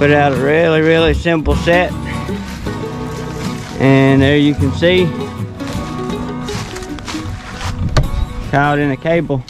Put out a really, really simple set. And there you can see. tied in a cable.